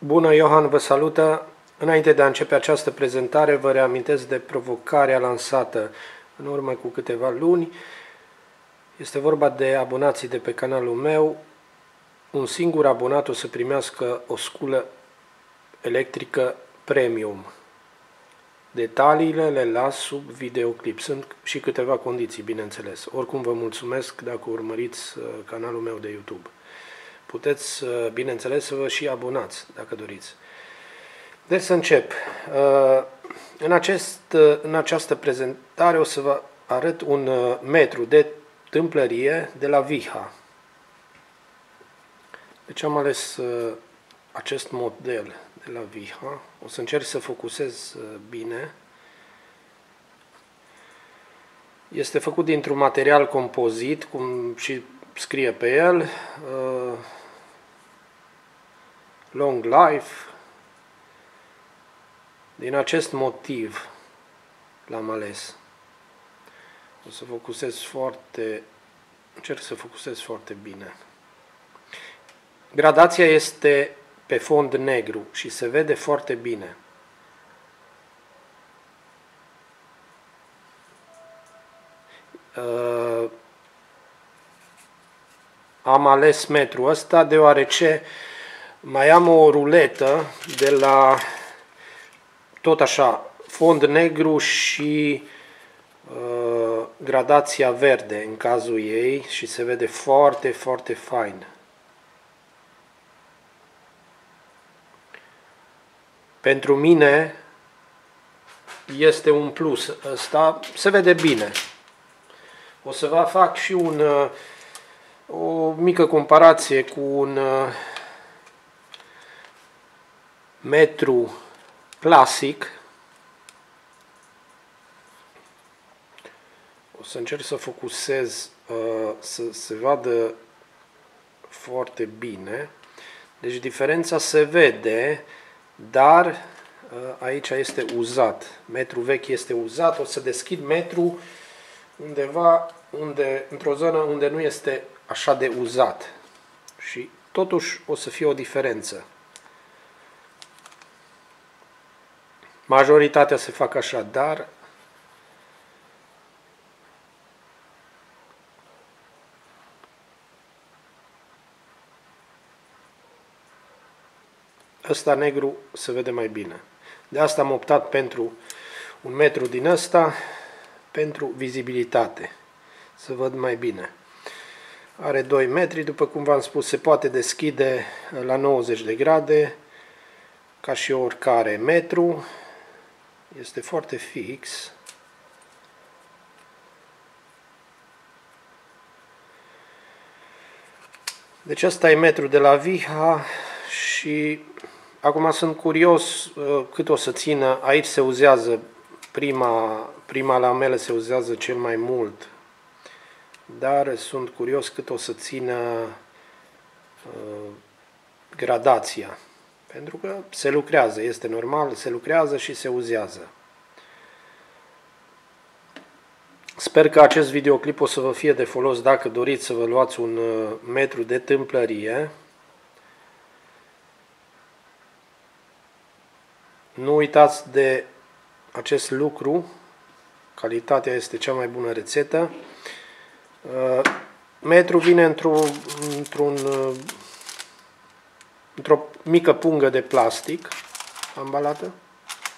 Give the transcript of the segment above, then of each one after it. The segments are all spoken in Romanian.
Bună, Iohan vă salută. Înainte de a începe această prezentare, vă reamintesc de provocarea lansată în urmă cu câteva luni. Este vorba de abonații de pe canalul meu. Un singur abonat o să primească o sculă electrică premium. Detaliile le las sub videoclip. Sunt și câteva condiții, bineînțeles. Oricum vă mulțumesc dacă urmăriți uh, canalul meu de YouTube. Puteți, uh, bineînțeles, să vă și abonați, dacă doriți. Deci să încep. Uh, în, acest, în această prezentare o să vă arăt un metru de tâmplărie de la Viha. Deci am ales acest model de la Viha. O să încerc să focusez uh, bine. Este făcut dintr-un material compozit, cum și scrie pe el, uh, Long Life. Din acest motiv l-am ales. O să focusez foarte, încerc să focusez foarte bine. Gradația este pe fond negru și se vede foarte bine. Uh, am ales metrul ăsta deoarece mai am o ruletă de la tot așa fond negru și uh, gradația verde în cazul ei și se vede foarte, foarte fain. Pentru mine este un plus. Ăsta se vede bine. O să vă fac și un, uh, o mică comparație cu un uh, metru clasic. O să încerc să focusez, uh, să se vadă foarte bine. Deci diferența se vede dar uh, aici este uzat. Metru vechi este uzat. O să deschid metru undeva unde, într-o zonă unde nu este așa de uzat. Și totuși o să fie o diferență. Majoritatea se fac așa, dar ăsta negru se vede mai bine. De asta am optat pentru un metru din ăsta, pentru vizibilitate, să văd mai bine. Are 2 metri, după cum v-am spus, se poate deschide la 90 de grade, ca și oricare metru. Este foarte fix. Deci asta e metru de la Viha și Acum sunt curios uh, cât o să țină. Aici se uzează prima, prima lamelă se uzează cel mai mult, dar sunt curios cât o să țină uh, gradația. Pentru că se lucrează, este normal, se lucrează și se uzează. Sper că acest videoclip o să vă fie de folos dacă doriți să vă luați un uh, metru de tâmplărie. Nu uitați de acest lucru, calitatea este cea mai bună rețetă. Uh, metru vine într-un într-un uh, într-o mică pungă de plastic ambalată,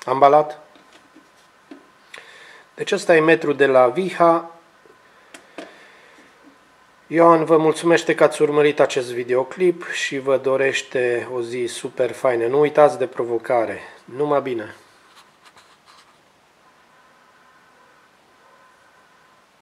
ambalat. Deci ăsta e metru de la Viha. Ioan vă mulțumește că ați urmărit acest videoclip și vă dorește o zi super faină. Nu uitați de provocare. Numai bine!